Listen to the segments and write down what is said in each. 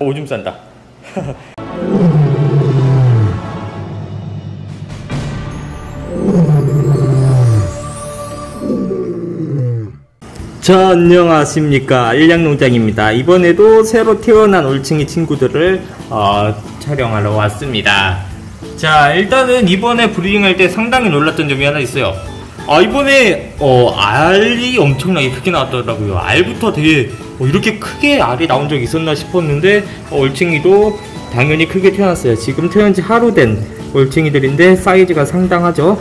오줌 싼다. 자, 안녕하십니까. 일량농장입니다. 이번에도 새로 태어난 올챙이 친구들을 어, 촬영하러 왔습니다. 자, 일단은 이번에 브리딩할 때 상당히 놀랐던 점이 하나 있어요. 아, 이번에 어, 알이 엄청나게 크게 나왔더라고요. 알부터 되게 어, 이렇게 크게 알이 나온 적이 있었나 싶었는데 어, 올챙이도 당연히 크게 태어났어요. 지금 태어난 지 하루 된 올챙이들인데 사이즈가 상당하죠.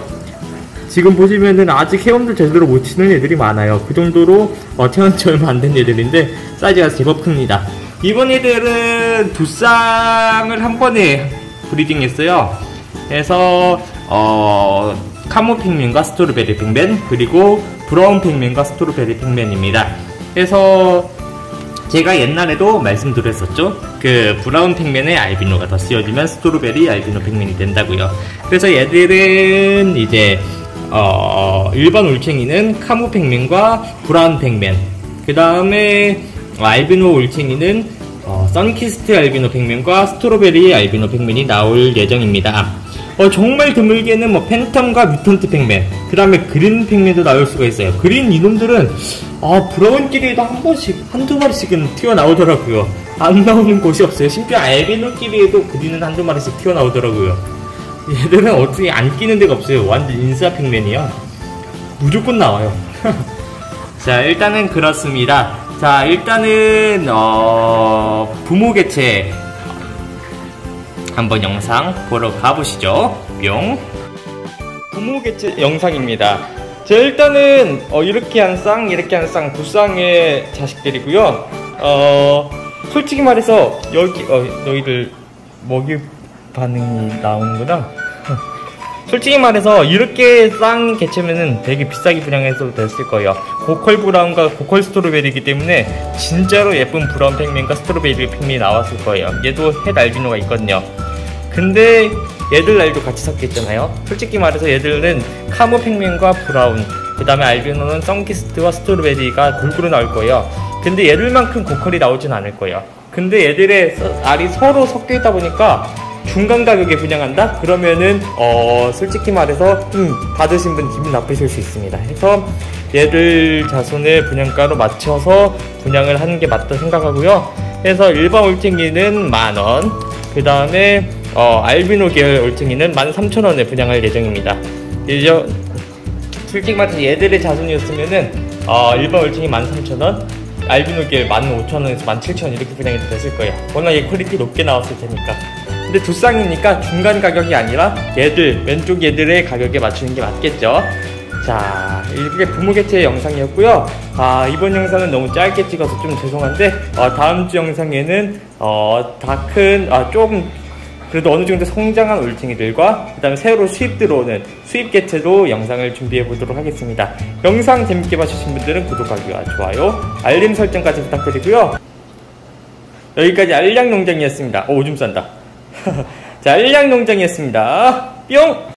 지금 보시면은 아직 헤엄도 제대로 못 치는 애들이 많아요. 그 정도로 어, 태어난 지 얼마 안 된 애들인데 사이즈가 제법 큽니다. 이번 애들은 두 쌍을 한 번에 breeding 했어요. 그래서 어, camo Pacman과 strawberry Pacman 그리고 brown Pacman과 strawberry Pacman입니다. 그래서 제가 옛날에도 말씀드렸었죠. 그 brown Pacman의 알비노가 더 씌워지면 strawberry albino Pacman이 된다고요. 그래서 얘들은 이제 어, 일반 올챙이는 camo Pacman과 brown Pacman 그 다음에 알비노 올챙이는 어, Sunkist albino Pacman과 strawberry albino Pacman이 나올 예정입니다. 어, 정말 드물게는 뭐 phantom과 mutant Pacman 그 다음에 green Pacman도 나올 수가 있어요. green 이놈들은 아, 브라운끼리도 한 번씩 한두 마리씩은 튀어나오더라고요. 안 나오는 곳이 없어요. 심지어 알비노끼리에도 그린은 한두 마리씩 튀어나오더라고요. 얘들은 어떻게 안 끼는 데가 없어요. 완전 인싸핑맨이야. 무조건 나와요. 자, 일단은 그렇습니다. 자, 일단은, 어, 부모 개체 한번 영상 보러 가보시죠. 뿅. 부모 개체 영상입니다. 자, 일단은, 어, 이렇게 한 쌍, 이렇게 한 쌍, 두 쌍의 자식들이고요. 어, 솔직히 말해서, 여기, 어, 너희들 먹이 반응이 나오는구나. 솔직히 말해서 이렇게 싼 개체면은 되게 비싸게 분양해도 됐을 거예요. 고컬 brown과 고컬 strawberry이기 때문에 진짜로 예쁜 brown Pacman과 strawberry Pacman이 나왔을 거예요. 얘도 헷 알비노가 있거든요. 근데 얘들 날도 같이 섞였잖아요. 솔직히 말해서 얘들은 카모 팽맨과 브라운, 그 다음에 알비노는 썬키스트와 스트로베리가 골고루 나올 거예요. 근데 얘들만큼 고컬이 나오진 않을 거예요. 근데 얘들의 알이 서로 섞여 있다 보니까 중간 가격에 분양한다? 그러면은 어 솔직히 말해서 좀 받으신 분 기분 나쁘실 수 있습니다. 해서 얘들 자손의 분양가로 맞춰서 분양을 하는 게 맞다 생각하고요. 그래서 일반 올챙이는 만 원, 그 다음에 어, 알비노 계열 올챙이는 만 삼천 원에 분양할 예정입니다. 이제 솔직히 말해서 얘들의 자손이었으면은 어, 일반 올챙이 만 삼천 원, 알비노 계열 만 오천 원에서 만 칠천 원 이렇게 분양이 됐을 거예요. 워낙 얘 quality 높게 나왔을 테니까. 근데 두 쌍이니까 중간 가격이 아니라 얘들 왼쪽 얘들의 가격에 맞추는 게 맞겠죠? 자 이게 부모 개체 영상이었고요. 아 이번 영상은 너무 짧게 찍어서 좀 죄송한데 어, 다음 주 영상에는 어, 다큰 아, 조금 그래도 어느 정도 성장한 올챙이들과 그 다음에 새로 수입 들어오는 수입 개체로 영상을 준비해 보도록 하겠습니다. 영상 재밌게 봐주신 분들은 구독하기와 좋아요 알림 설정까지 부탁드리고요. 여기까지 알량농장이었습니다. 오 오줌 싼다 자, 일량 농장이었습니다. 뿅!